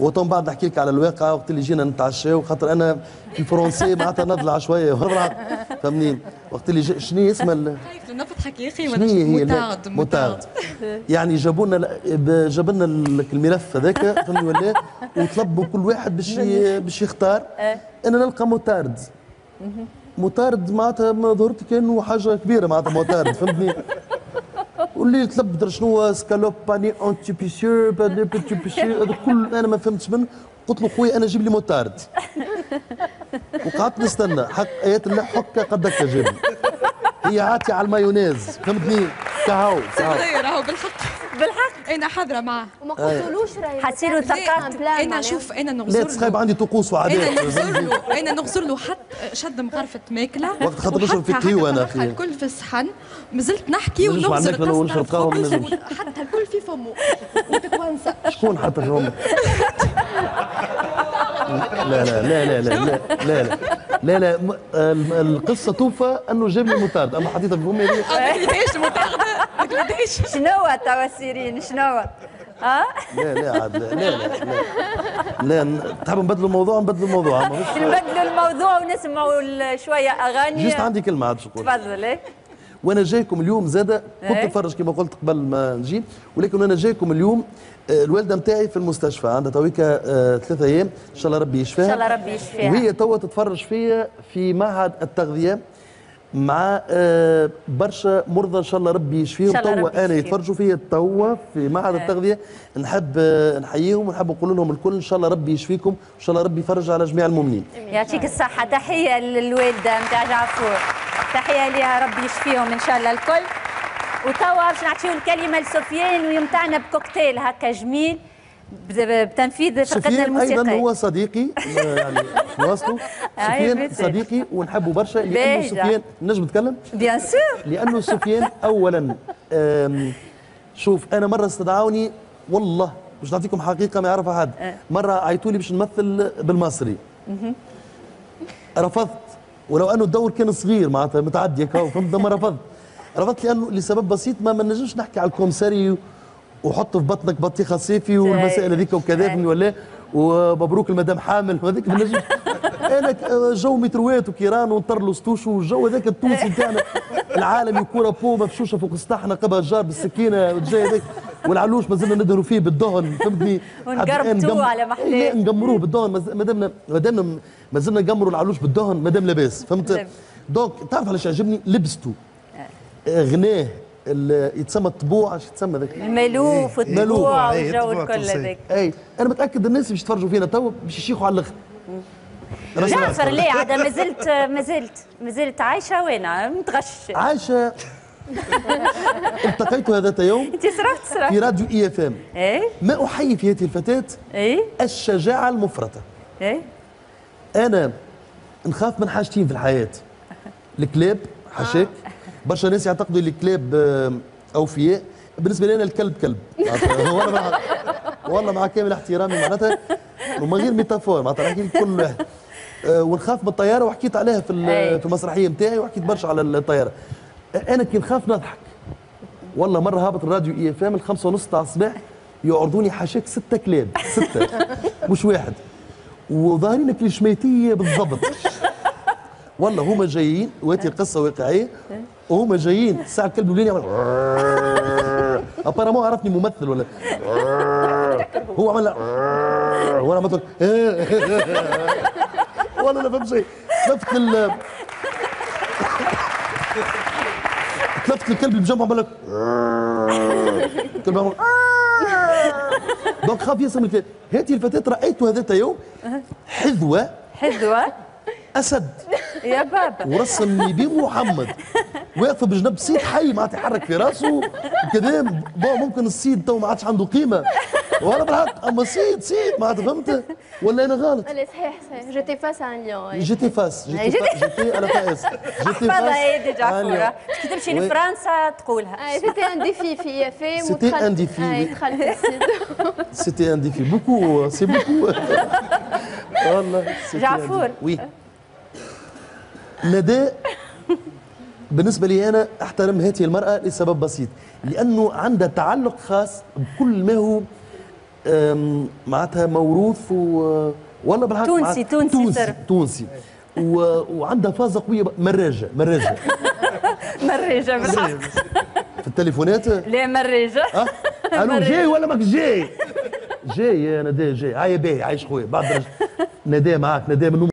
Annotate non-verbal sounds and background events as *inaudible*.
وطن بعد نحكي لك على الواقع وقت اللي جينا نتعشاو خاطر أنا في الفرنسي معناتها نضلع شوية. *laughs* ونضلع فهمني وقت اللي شنو هي اسمها خايف نضحك يا أخي شنو هي متارد متارد يعني جابوا لنا جاب لنا الملف هذاك فهمني ولا؟ وطلبوا كل واحد باش باش يختار. أنا نلقى متارد متارد معناتها ظهرت كانه حاجة كبيرة معناتها متارد فهمتني؟ واللي طلب شنو سكالوب باني اونتي بيسيور باني بيتي بيسيور هذا كل أنا ما فهمتش منه قلت له خويا أنا جيب لي موتارد. وقعدت نستنى حق آيات الله حكه قدك جيب. هي عاتي على المايونيز فهمتني؟ كهو كهو. بالحق. بالحق؟ أنا حاضره معاه وما قلتلوش راهي حسيلو ثقافت أنا شوف أنا نغزر لا تسخيب عندي طقوس وعادات أنا نغزر له أنا نغزر له حتى شد مغرفة ماكله وقت خاطر نشرب في كيو أنا أخي الكل في الصحن مازلت نحكي ونغزر ونشرب قهوه حتى الكل في فمه. شكون حتى في فمه لا لا لا لا لا لا لا. لا لا القصة توفى أنه جاب لي مطارد أما حطيتها في فمي ليش مطارد *laughs* شنو توا سيرين شنو ها؟ لا لا عاد لا لا لا لا تحب نبدلوا الموضوع نبدلوا الموضوع *laughs* نبدلوا الموضوع ونسمعوا شوية أغاني. جست عندي كلمة عاد شكون. تفضل إيه. وأنا جايكم اليوم زادة كنت نتفرج كما قلت قبل ما نجي ولكن أنا جايكم اليوم الوالدة نتاعي في المستشفى عندها تويكا ثلاثة أيام إن شاء الله ربي يشفيها. إن شاء الله ربي يشفيها. وهي توا تتفرج فيا في معهد التغذية مع برشا مرضى إن شاء الله ربي يشفيهم. توا أنا يتفرجوا فيا توا في معهد التغذية. نحب نحييهم ونحب نقول لهم الكل إن شاء الله ربي يشفيكم. إن شاء الله ربي يفرج على جميع المؤمنين. يعطيك الصحة. تحية للوالدة نتاع جعفور تحية ليها. ربي يشفيهم إن شاء الله الكل. وتوا باش نعطيو الكلمة لسفيان ويمتعنا بكوكتيل هكا جميل. بتنفيذ فرقتنا الموسيقية. أيضا هو صديقي يعني واصلوا *laughs* سفيان صديقي ونحبه برشا لأنه سفيان نجم نتكلم؟ بيان سور لأنه سفيان اولا. شوف أنا مرة استدعوني والله باش نعطيكم حقيقة ما يعرفها حد. مرة عيطوا لي باش نمثل بالمصري. رفضت. ولو أنه الدور كان صغير معناتها متعدي هكا فهمت ما رفضت. رفضت لأنه لسبب بسيط ما ما نجمش نحكي على الكومساري وحط في بطنك بطيخة صيفي والمسائل هذيك وكذا ولا ومبروك المدام حامل. هذيك ما نجمش *laughs* أنا جو متروات وكيران ونطر ستوش والجو هذاك التونسي *laughs* نتاعنا. العالمي كوره بو مفشوشة فوق السطح نقبها الجار بالسكينة والجاي هذاك. والعلوش مازلنا ندهنوا فيه بالدهن فهمتني؟ ونقربتوه على محلاه نقمروه بالدهن. ما دامنا ما دامنا مازلنا نقمروا العلوش بالدهن ما دام لاباس فهمت؟ دونك تعرف علاش عجبني؟ لبسته غناه. يتسمى الطبوع إيش يتسمى ذاك. الملوف والطبوع والجو الكل هذاك. اي أنا متأكد الناس باش يتفرجوا فينا تو باش يشيخوا على الأخر. جعفر ليه؟ عاد ما زلت ما زلت ما زلت عايشة وين متغش عايشة. *laughs* التقيتها ذات يوم أنت صرفت صرفت. في راديو إي إف إم. إيه؟ ما أحيي في هذه الفتاة إيه؟ الشجاعة المفرطة. إيه؟ أنا نخاف من حاجتين في الحياة. الكلاب حشاك. برشا ناس يعتقدوا اللي الكلاب أوفياء. بالنسبة لي أنا الكلب كلب. والله مع والله مع كامل احترامي معناتها ومن غير ميتافور معناتها نحكي كل واحد أه ونخاف من الطيارة وحكيت عليها في في المسرحية نتاعي وحكيت برشا على الطيارة. أنا كي نخاف نضحك. والله مرة هابط الراديو إي إف إم الخمسة ونص تاع الصباح يعرضوني حاشاك ستة كلاب. ستة. مش واحد. وظاهرين كليشميتية بالضبط. والله هما جايين وهاتي القصة واقعية. وهما جايين الساعة الكلب الأولاني يعمل *laughs* ابارامون عرفني ممثل ولا؟ هو عمل وأنا عملت *laughs* والله لا فهمت شيء. لفت ال لفت الكلب اللي بجنبه عمل لك. الكلب عمل دونك خاف ياسر من الكلب هذه الفتاة رأيتها ذات يوم حذوة. حذوة. أسد. يا بابا. ورسم نبي محمد. واقفة بجنب سيد حي ما يحرك في راسه. وكذا ممكن السيد تو ما عادش عنده قيمة. وأنا بالحق أما سيد سيد ما عاد فهمت. ولا أنا غلط. لا صحيح صحيح. جيتي فاس ان ليون جيتي فاس جيتي على فاس جيتي فاس هي جعفوره كي تمشي لفرنسا تقولها سيتي ان ديفي في في سيتي ان ديفي دخلت السيد سيتي ان ديفي بوكو سي بوكو والله جعفور وي نداء بالنسبة لي أنا أحترم هذه المرأة لسبب بسيط لأنه عندها تعلق خاص بكل ما هو معناتها موروث و والله بالحق تونسي- تونسي تونسي. تونسي. و... وعندها فازة قوية ب- مراجه مراجه *laughs* مريجه بالحق. في التليفونات؟ لا مريجه آه ألو جاي ولا ماك جاي؟ جاي يا ندى جاي. هاي باهي عايش خويا بعد ندى معاك ندى من